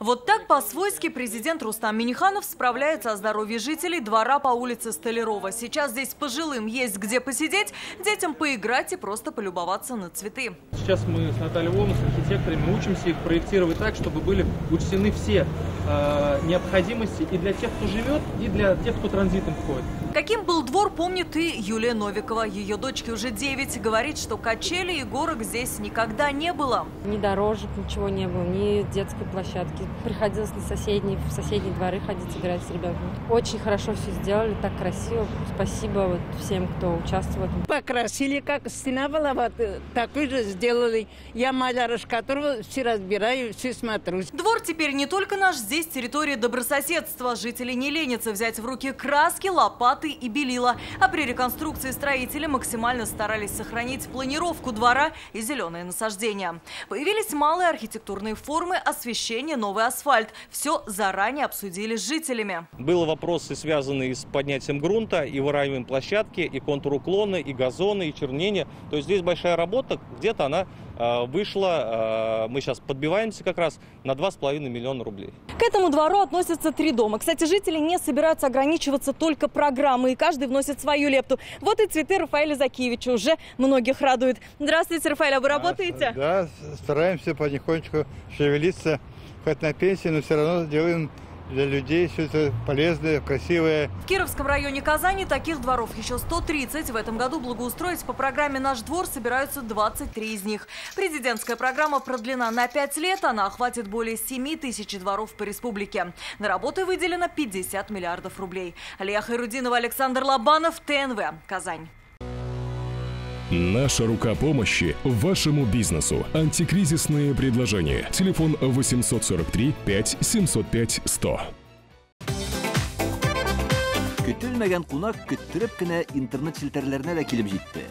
Вот так по-свойски президент Рустам Миниханов справляется о здоровье жителей двора по улице Столярова. Сейчас здесь пожилым есть где посидеть, детям поиграть и просто полюбоваться на цветы. Сейчас мы с Натальей Ломас, с архитекторами, учимся их проектировать так, чтобы были учтены все э, необходимости и для тех, кто живет, и для тех, кто транзитом входит. Каким был двор, помнит и Юлия Новикова. Ее дочке уже 9. Говорит, что качели и горок здесь никогда не было. Ни дорожек, ничего не было, ни детской площадки. Приходилось на соседние, в соседние дворы ходить играть с ребенком. Очень хорошо все сделали, так красиво. Спасибо вот всем, кто участвовал. Покрасили, как стена была, вот э, такой же сделали. Я маляр, которого все разбираю, все смотрю. Двор теперь не только наш, здесь территория добрососедства. Жители не ленятся взять в руки краски, лопаты и белила. А при реконструкции строители максимально старались сохранить планировку двора и зеленые насаждения. Появились малые архитектурные формы, освещение, новый асфальт. Все заранее обсудили с жителями. Были вопросы, связанные с поднятием грунта и выравниванием площадки, и контур уклона, и газоны, и чернения. То есть здесь большая работа, где-то она э, вышла, э, мы сейчас подбиваемся как раз на 2,5 миллиона рублей. К этому двору относятся три дома. Кстати, жители не собираются ограничиваться только программой, и каждый вносит свою лепту. Вот и цветы Рафаэля Закиевича уже многих радует. Здравствуйте, Рафаэль, а вы работаете? Да, стараемся потихонечку шевелиться, хоть на пенсии, но все равно делаем для людей все это полезное, красивое. В Кировском районе Казани таких дворов еще 130. В этом году благоустроить по программе «Наш двор» собираются 23 из них. Президентская программа продлена на 5 лет. Она охватит более 7 тысяч дворов по республике. На работы выделено 50 миллиардов рублей. Алия Хайрудинова, Александр Лобанов, ТНВ, Казань. Наша рука помощи вашему бизнесу. Антикризисные предложения. Телефон 843 5 705 100. Көтелмәгән кунак көттөреп кенә интернет челтәрләренә дә килеп җитте.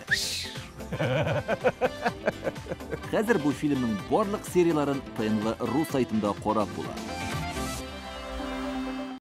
Хәзер бу фильмның барлык серияларын ТНВ ру сайтында карап була.